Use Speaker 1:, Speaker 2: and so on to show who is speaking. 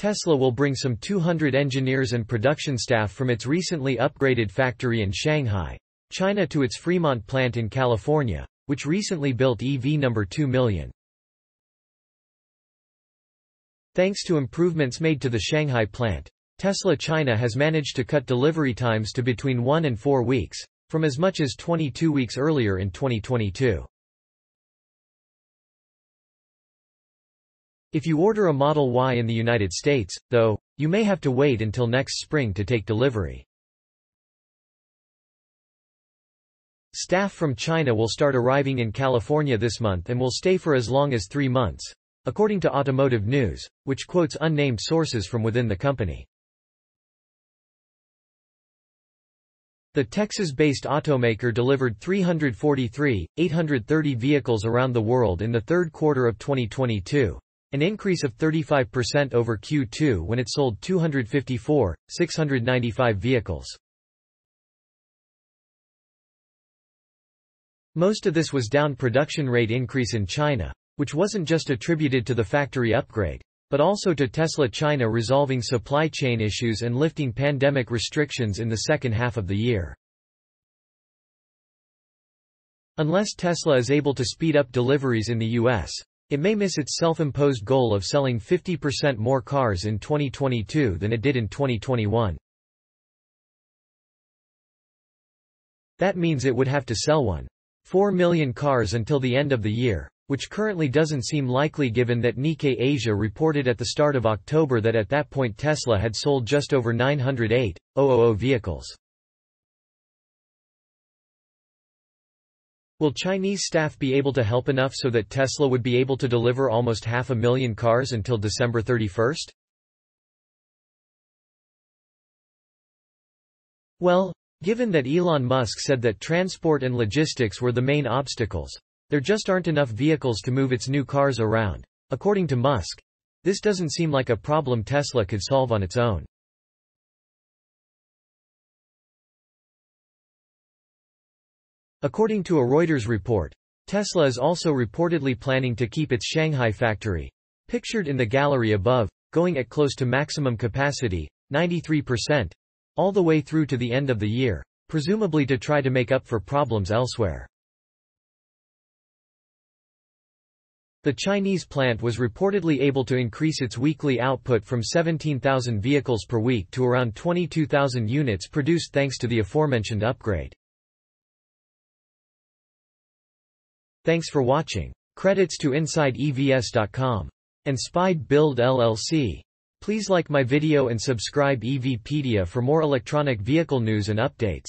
Speaker 1: Tesla will bring some 200 engineers and production staff from its recently upgraded factory in Shanghai, China to its Fremont plant in California, which recently built EV number 2 million. Thanks to improvements made to the Shanghai plant, Tesla China has managed to cut delivery times to between 1 and 4 weeks, from as much as 22 weeks earlier in 2022. If you order a Model Y in the United States, though, you may have to wait until next spring to take delivery. Staff from China will start arriving in California this month and will stay for as long as three months, according to Automotive News, which quotes unnamed sources from within the company. The Texas-based automaker delivered 343, 830 vehicles around the world in the third quarter of 2022, an increase of 35% over Q2 when it sold 254, 695 vehicles. Most of this was down production rate increase in China, which wasn't just attributed to the factory upgrade, but also to Tesla China resolving supply chain issues and lifting pandemic restrictions in the second half of the year. Unless Tesla is able to speed up deliveries in the U.S., it may miss its self-imposed goal of selling 50% more cars in 2022 than it did in 2021. That means it would have to sell 1.4 million cars until the end of the year, which currently doesn't seem likely given that Nikkei Asia reported at the start of October that at that point Tesla had sold just over 908,000 vehicles. Will Chinese staff be able to help enough so that Tesla would be able to deliver almost half a million cars until December 31? Well, given that Elon Musk said that transport and logistics were the main obstacles, there just aren't enough vehicles to move its new cars around. According to Musk, this doesn't seem like a problem Tesla could solve on its own. According to a Reuters report, Tesla is also reportedly planning to keep its Shanghai factory, pictured in the gallery above, going at close to maximum capacity, 93%, all the way through to the end of the year, presumably to try to make up for problems elsewhere. The Chinese plant was reportedly able to increase its weekly output from 17,000 vehicles per week to around 22,000 units produced thanks to the aforementioned upgrade. Thanks for watching. Credits to InsideEVS.com. And Spied Build LLC. Please like my video and subscribe EVpedia for more electronic vehicle news and updates.